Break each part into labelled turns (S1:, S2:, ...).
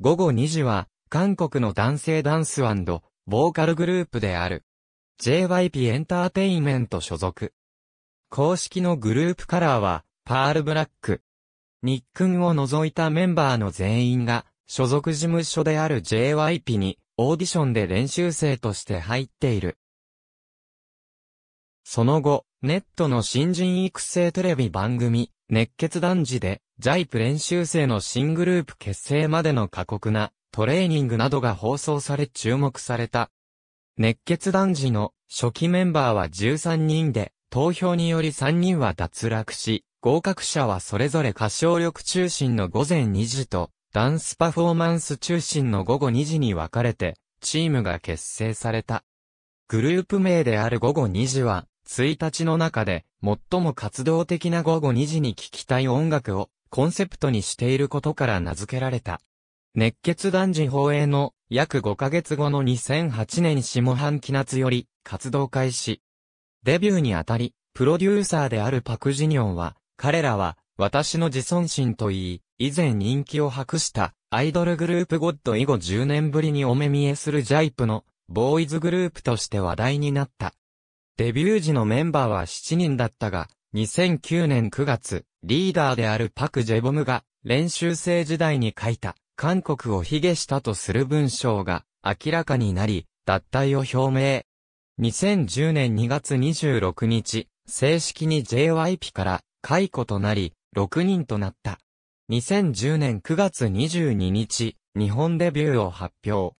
S1: 午後2時は、韓国の男性ダンスボーカルグループである。JYP エンターテインメント所属。公式のグループカラーは、パールブラック。ニックンを除いたメンバーの全員が、所属事務所である JYP に、オーディションで練習生として入っている。その後、ネットの新人育成テレビ番組、熱血男児で、ジャイプ練習生の新グループ結成までの過酷なトレーニングなどが放送され注目された。熱血男児の初期メンバーは13人で、投票により3人は脱落し、合格者はそれぞれ歌唱力中心の午前2時と、ダンスパフォーマンス中心の午後2時に分かれて、チームが結成された。グループ名である午後2時は、1日の中で、最も活動的な午後2時に聴きたい音楽を、コンセプトにしていることから名付けられた。熱血男児放映の約5ヶ月後の2008年下半期夏より活動開始。デビューにあたり、プロデューサーであるパクジニョンは、彼らは私の自尊心といい、以前人気を博したアイドルグループゴッド以後10年ぶりにお目見えするジャイプのボーイズグループとして話題になった。デビュー時のメンバーは7人だったが、2009年9月、リーダーであるパク・ジェボムが練習生時代に書いた韓国を卑下したとする文章が明らかになり、脱退を表明。2010年2月26日、正式に JYP から解雇となり、6人となった。2010年9月22日、日本デビューを発表。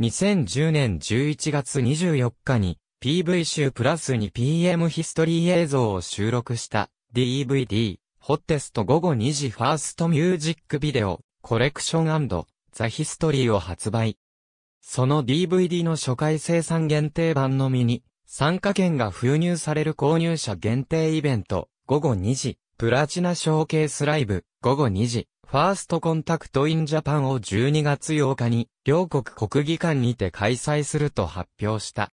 S1: 2010年11月24日に PV 集プラスに PM ヒストリー映像を収録した DVD、ホッテスト午後2時ファーストミュージックビデオ、コレクションザ・ヒストリーを発売。その DVD の初回生産限定版のみに、参加券が封入される購入者限定イベント、2PM、Platinum Showcase Live、2PM、First Contact in Japan を12月8日に、両国国技館にて開催すると発表した。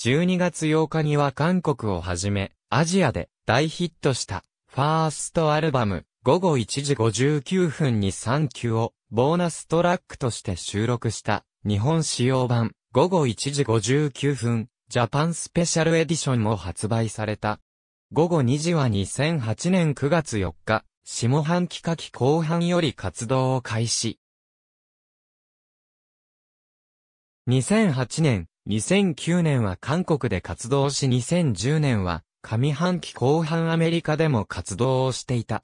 S1: 12月8日には韓国をはじめ、アジアで大ヒットしたファーストアルバム1:59PM に3曲をボーナストラックとして収録した日本仕様版1:59PM Japan Special Edition も発売された。午後2時は2008年9月4日、下半期夏季後半より活動を開始。2008年、2009年は韓国で活動し2010年は上半期後半アメリカでも活動をしていた。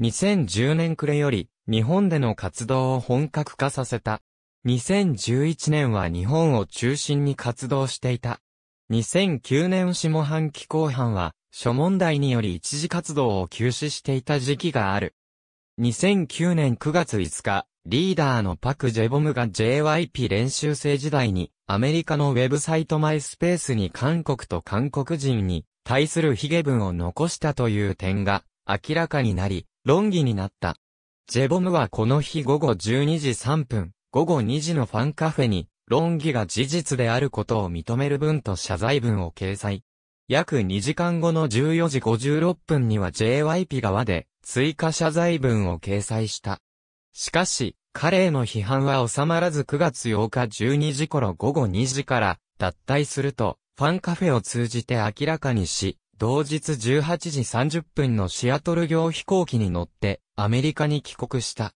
S1: 2010年暮れより日本での活動を本格化させた。2011年は日本を中心に活動していた。2009年下半期後半は諸問題により一時活動を休止していた時期がある。2009年9月5日、リーダーのパク・ジェボムが JYP 練習生時代にアメリカのウェブサイトマイスペースに韓国と韓国人に対するヒゲ文を残したという点が明らかになり、論議になった。ジェボムはこの日午後12時3分、午後2時のファンカフェに論議が事実であることを認める文と謝罪文を掲載。約2時間後の14時56分には JYP 側で追加謝罪文を掲載した。しかし、彼への批判は収まらず9月8日12時頃午後2時から脱退すると、ファンカフェを通じて明らかにし、同日18時30分のシアトル行飛行機に乗ってアメリカに帰国した。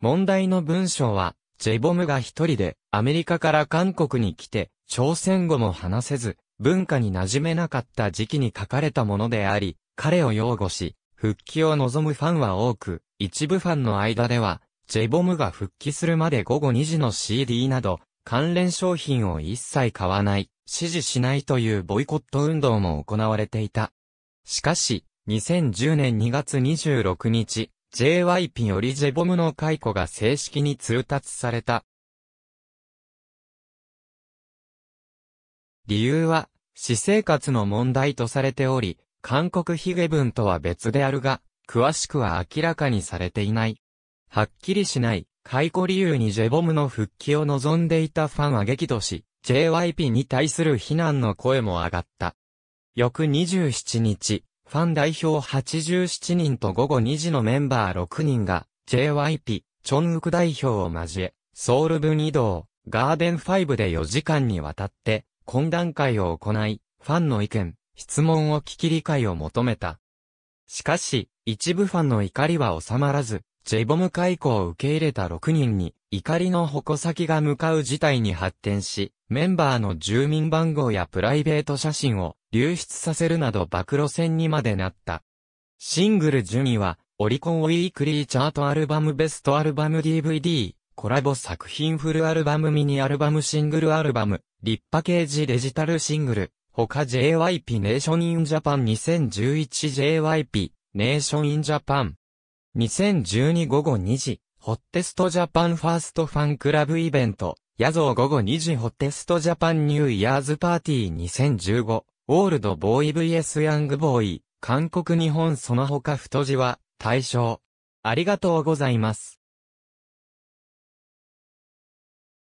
S1: 問題の文章は、ジェボムが一人でアメリカから韓国に来て、朝鮮語も話せず、文化に馴染めなかった時期に書かれたものであり、彼を擁護し、復帰を望むファンは多く、一部ファンの間では、ジェボムが復帰するまで午後2時の CD など、関連商品を一切買わない、支持しないというボイコット運動も行われていた。しかし、2010年2月26日、JYP よりジェボムの解雇が正式に通達された。理由は、私生活の問題とされており、韓国ヒゲ文とは別であるが、詳しくは明らかにされていない。はっきりしない、解雇理由にジェボムの復帰を望んでいたファンは激怒し、JYP に対する非難の声も上がった。翌27日、ファン代表87人と午後2時のメンバー6人が、JYP、チョンウク代表を交え、ソウル分移動、ガーデン5で4時間にわたって、懇談会を行い、ファンの意見、質問を聞き理解を求めた。しかし、一部ファンの怒りは収まらず、ジェイボム解雇を受け入れた6人に、怒りの矛先が向かう事態に発展し、メンバーの住民番号やプライベート写真を流出させるなど暴露戦にまでなった。シングル順位は、オリコンウィークリーチャートアルバムベストアルバム DVD、コラボ作品フルアルバムミニアルバムシングルアルバム、リッパケージデジタルシングル、他 JYP ネーションインジャパン 2011JYP ネーションインジャパン2012午後2時、ホッテストジャパンファーストファンクラブイベント、野蔵午後2時。ホッテストジャパンニューイヤーズパーティー。2015、オールドボーイ VS ヤングボーイ、韓国日本その他太字は、対象。ありがとうございます。